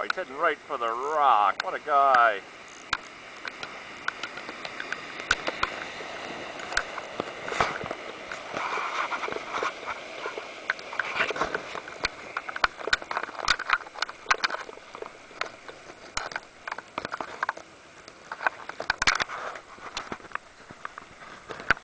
Oh, he's heading right for the rock. What a guy.